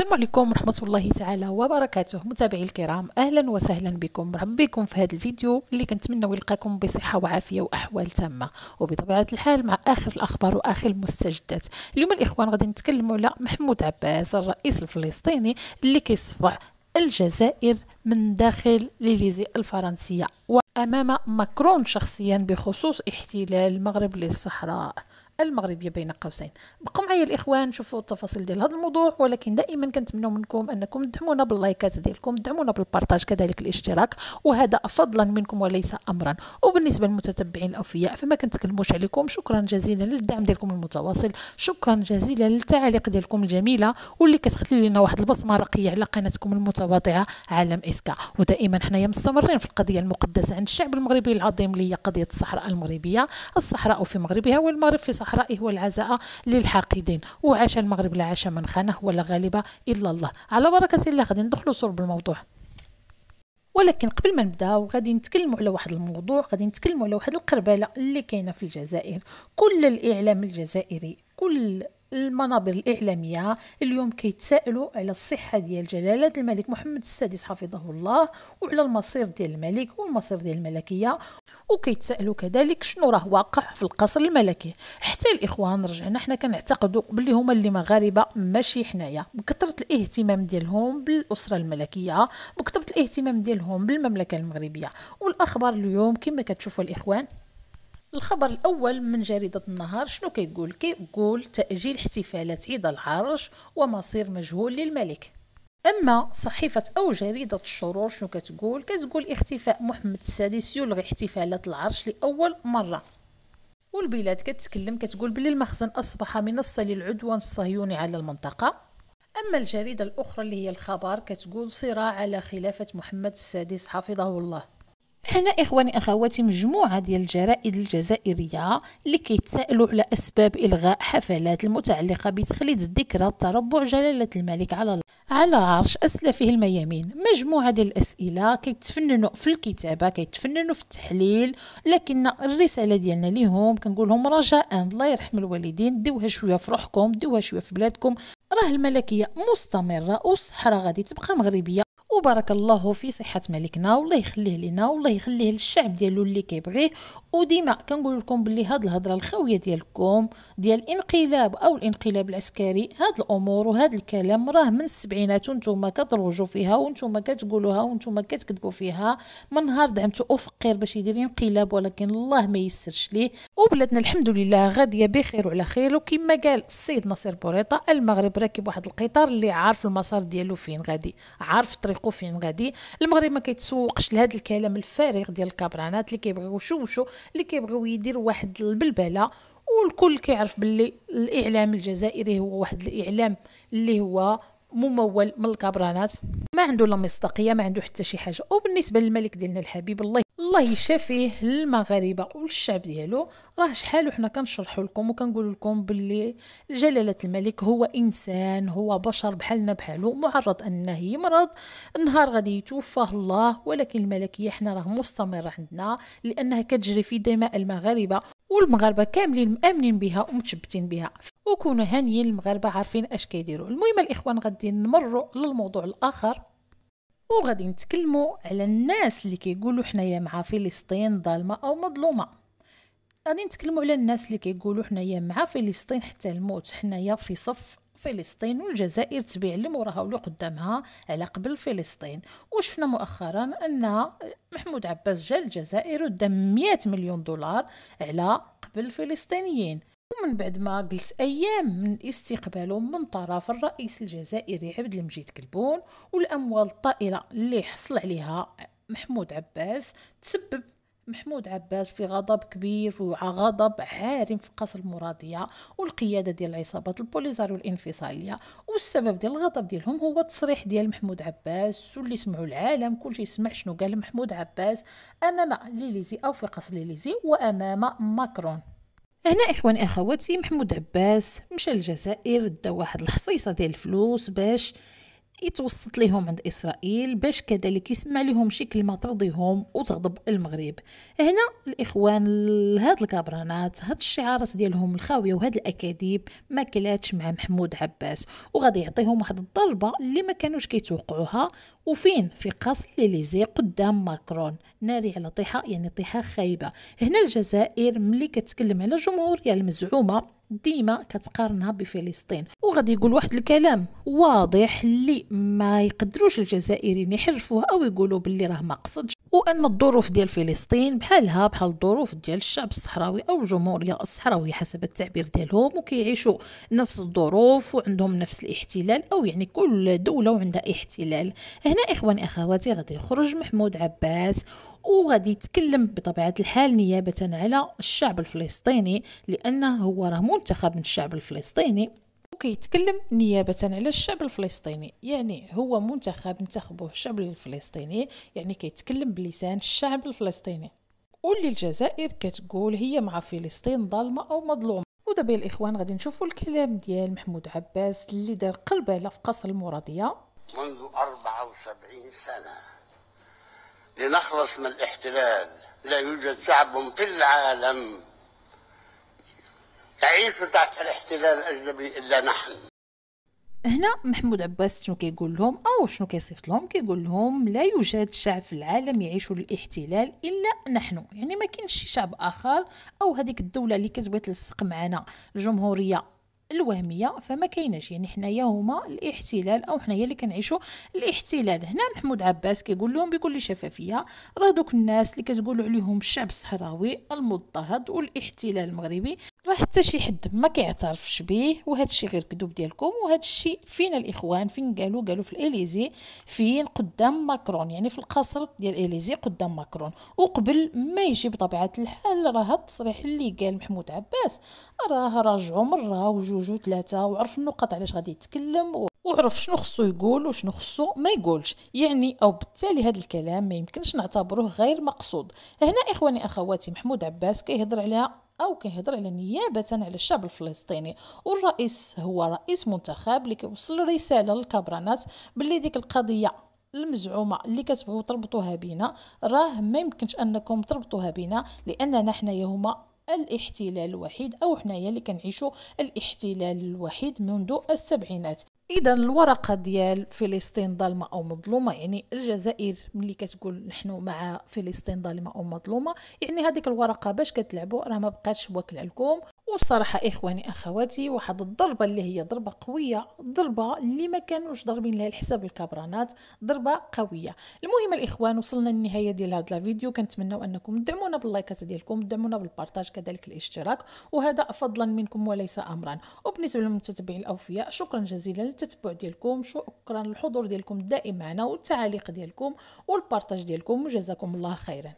السلام عليكم ورحمة الله تعالى وبركاته. متابعي الكرام أهلا وسهلا بكم. مرحبا بكم في هذا الفيديو اللي كنتمنى يلقاكم بصحة وعافية وأحوال تامة. وبطبيعة الحال مع آخر الأخبار وآخر المستجدات. اليوم الإخوان غادي نتكلموا على محمود عباس الرئيس الفلسطيني اللي كيصفع الجزائر من داخل ليليزي الفرنسية. وأمام ماكرون شخصيا بخصوص احتلال المغرب للصحراء. المغربية بين قوسين. بقوا معايا الإخوان شوفوا التفاصيل ديال هذا الموضوع ولكن دائما كنتمنى منكم أنكم تدعمونا باللايكات ديالكم تدعمونا بالبارطاج كذلك الاشتراك وهذا فضلا منكم وليس امرا. وبالنسبة للمتتبعين الأوفياء فما كنتكلموش عليكم شكرا جزيلا للدعم ديالكم المتواصل شكرا جزيلا للتعاليق ديالكم الجميلة واللي كتخلي لنا واحد البصمة رقية على قناتكم المتواضعة عالم اسكا ودائما حنايا مستمرين في القضية المقدسة عند الشعب المغربي العظيم اللي هي قضية الصحراء المغربية. الصحراء في مغربها والمغرب في صحراء صحرائه والعزاء للحاقدين. وعاش المغرب لا عاش من خانه ولا غالب إلا الله. على بركة الله غادي ندخلوا صلب الموضوع. ولكن قبل ما نبداو غادي نتكلموا على واحد الموضوع غادي نتكلموا على واحد القربلة اللي كاينة في الجزائر. كل الإعلام الجزائري كل المنابر الإعلامية اليوم كيتسائلوا على الصحة ديال جلالة الملك محمد السادس حفظه الله وعلى المصير ديال الملك والمصير ديال الملكية. وكيتسائلوا كذلك شنو راه واقع في القصر الملكي. حتى الإخوان رجعنا حنا كنعتقدوا باللي هما اللي مغاربة ماشي حنايا. بكثرة الاهتمام ديالهم بالأسرة الملكية بكثرة الاهتمام ديالهم بالمملكة المغربية. والأخبار اليوم كما كتشوفوا الإخوان الخبر الأول من جريدة النهار شنو كيقول؟ كيقول تأجيل احتفالات عيد العرش ومصير مجهول للملك. أما صحيفة أو جريدة الشرور شنو كتقول؟ كتقول اختفاء محمد السادس يلغي احتفالات العرش لأول مرة. والبلاد كتكلم كتقول بلي المخزن أصبح منصه للعدوان الصهيوني على المنطقة. أما الجريدة الأخرى اللي هي الخبر كتقول صراع على خلافة محمد السادس حفظه الله. هنا إخواني أخواتي مجموعة ديال الجرائد الجزائرية اللي كيتسائلوا على أسباب إلغاء حفلات المتعلقة بتخليد ذكرى تربع جلالة الملك على على عرش أسلافه الميامين. مجموعة ديال الأسئلة كيتفننوا في الكتابة كيتفننوا في التحليل لكن الرسالة ديالنا ليهم كنقول لهم رجاء. الله يرحم الوالدين. ديوها شوية في روحكم ديوها شوية في بلادكم. راه الملكية مستمرة والصحراء غادي تبقى مغربية. وبارك الله في صحة ملكنا والله يخليه لنا والله يخليه للشعب ديالو اللي كيبغيه وديما كنقول لكم باللي هاد الهضرة الخاوية ديالكم ديال الانقلاب أو الانقلاب العسكري هاد الأمور وهاد الكلام راه من السبعينات وأنتم كتروجوا فيها وأنتم كتقولوها وأنتم كتكذبوا فيها. من نهار دعمتوا افقر باش يدير انقلاب ولكن الله ما يسرش ليه. وبلادنا الحمد لله غادية بخير وعلى خير. وكما قال السيد ناصر بوريطة المغرب راكب واحد القطار اللي عارف المسار ديالو فين غادي عارف طريقه فين غادي. المغرب ما كيتسوقش لهذا الكلام الفارغ ديال الكابرانات اللي كيبغيو يشوشوا اللي كيبغيو يديروا واحد البلبلة والكل كيعرف باللي الإعلام الجزائري هو واحد الإعلام اللي هو ممول من الكابرانات. ما عنده لا مصداقية ما عنده حتى شي حاجة. وبالنسبة للملك ديالنا الحبيب الله الله يشافيه للمغاربه والشعب ديالو. راه شحال وحنا كنشرحوا لكم وكنقول لكم باللي جلالة الملك هو إنسان هو بشر بحالنا بحالو. معرض أنه يمرض النهار غادي يتوفاه الله. ولكن الملكيه حنا راه مستمره عندنا لأنها كتجري في دماء المغاربة. والمغاربة كاملين مأمنين بها ومتشبتين بها. وكونوا هانيين المغاربة عارفين أش كيديروا. المهم الإخوان غادي نمروا للموضوع الآخر. وغادي نتكلموا على الناس اللي كيقولوا حنايا مع فلسطين ظالمة أو مظلومة. غادي نتكلموا على الناس اللي كيقولوا حنايا مع فلسطين حتى الموت. حنايا في صف فلسطين والجزائر تبيع اللي موراها ولو قدامها على قبل فلسطين. وشفنا مؤخرا أن محمود عباس جا الجزائر ودم 100 مليون دولار على قبل الفلسطينيين ومن بعد ما جلس أيام من استقباله من طرف الرئيس الجزائري عبد المجيد كلبون والأموال الطائلة اللي حصل عليها محمود عباس تسبب محمود عباس في غضب كبير وغضب عارم في قصر المرادية والقيادة ديال العصابات البوليزاريو الانفصالية والسبب ديال الغضب ديالهم هو التصريح ديال محمود عباس واللي سمعوا العالم. كلشي سمع شنو قال محمود عباس؟ أمام ليليزي أو في قصر ليليزي وأمام ماكرون. هنا اخواني أخواتي محمود عباس مشى للجزائر دا واحد الحصيصة ديال الفلوس باش يتوسط لهم عند إسرائيل باش كذلك يسمع لهم شي كلمة ترضيهم وتغضب المغرب. هنا الإخوان هاد الكابرانات هاد الشعارات ديالهم الخاوية وهاد الأكاذيب ما كلاتش مع محمود عباس. وغادي يعطيهم واحد الضربة اللي ما كانوش كيتوقعوها. وفين؟ في قصر ليليزي قدام ماكرون. ناري على طيحة يعني طيحة خايبة. هنا الجزائر ملي كتكلم على الجمهورية المزعومة ديما كتقارنها بفلسطين. وغادي يقول واحد الكلام واضح اللي ما يقدروش الجزائريين يحرفوه أو يقولوا باللي راه ما قصدش. وأن الظروف ديال فلسطين بحالها بحال الظروف ديال الشعب الصحراوي أو الجمهورية الصحراوية حسب التعبير ديالهم وكيعيشوا نفس الظروف وعندهم نفس الاحتلال أو يعني كل دولة وعندها احتلال. هنا إخواني أخواتي غادي يخرج محمود عباس وغادي يتكلم بطبيعة الحال نيابة على الشعب الفلسطيني لأنه هو راه منتخب من الشعب الفلسطيني وكيتكلم نيابة على الشعب الفلسطيني. يعني هو منتخب انتخبه الشعب الفلسطيني يعني كيتكلم بلسان الشعب الفلسطيني. واللي الجزائر كتقول هي مع فلسطين ظالمة أو مظلومة. ودابا الإخوان غادي نشوفوا الكلام ديال محمود عباس اللي دار قربالة في قصر المرادية. منذ 74 سنة لنخلص من الاحتلال لا يوجد شعب في العالم تعيش تحت الاحتلال الأجنبي إلا نحن. هنا محمود عباس شنو كيقول لهم أو شنو كيصيفط لهم؟ كيقول لهم لا يوجد شعب في العالم يعيش الاحتلال إلا نحن. يعني ما كاينش شي شعب آخر أو هذيك الدولة اللي كتبغي تلصق معنا. الجمهورية الوهميه فما كايناش. يعني حنايا هما الاحتلال أو حنايا اللي كنعيشوا الاحتلال. هنا محمود عباس كيقول لهم بكل شفافية راه دوك الناس اللي كتقولوا عليهم الشعب الصحراوي المضطهد والاحتلال المغربي راه حتى شي حد ما كيعترفش به وهذا الشيء غير كذوب ديالكم وهذا الشيء فين الإخوان؟ فين قالوا؟ قالوا في الإليزي فين قدام ماكرون. يعني في القصر ديال الإليزي قدام ماكرون. وقبل ما يجي بطبيعة الحال راه التصريح اللي قال محمود عباس راه راجعوا مرة وجوج وثلاثه وعرف النقط علاش غادي يتكلم وعرف شنو خصو يقول وشنو خصو ما يقولش يعني أو بالتالي هذا الكلام ما يمكنش نعتبروه غير مقصود. هنا إخواني أخواتي محمود عباس كيهضر عليها أو كيهضر على نيابة على الشعب الفلسطيني والرئيس هو رئيس منتخب اللي كيوصل رسالة للكابرانات باللي ديك القضية المزعومة اللي كتبغيو تربطوها بينا راه ما يمكنش أنكم تربطوها بينا لأننا حنايا هما الاحتلال الوحيد أو حنايا اللي كنعيشوا الاحتلال الوحيد منذ السبعينات. اذا الورقة ديال فلسطين ظالمة أو مظلومة يعني الجزائر ملي كتقول نحن مع فلسطين ظالمة أو مظلومة يعني هذيك الورقة باش كتلعبوا راه ما بقاتش واكلة لكم. والصراحه إخواني أخواتي واحد الضربة اللي هي ضربة قوية ضربة اللي ما كانوش ضاربين لها الحساب الكابرانات ضربة قوية. المهم الإخوان وصلنا للنهاية ديال هذا الفيديو كنتمنوا أنكم تدعمونا باللايكات ديالكم تدعمونا بالبارطاج كذلك الاشتراك وهذا فضلا منكم وليس امرا. وبالنسبة للمتتبعين الأوفياء شكرا جزيلا للتتبع ديالكم شكرا للحضور ديالكم الدائم معنا والتعاليق ديالكم والبارطاج ديالكم وجزاكم الله خيرا.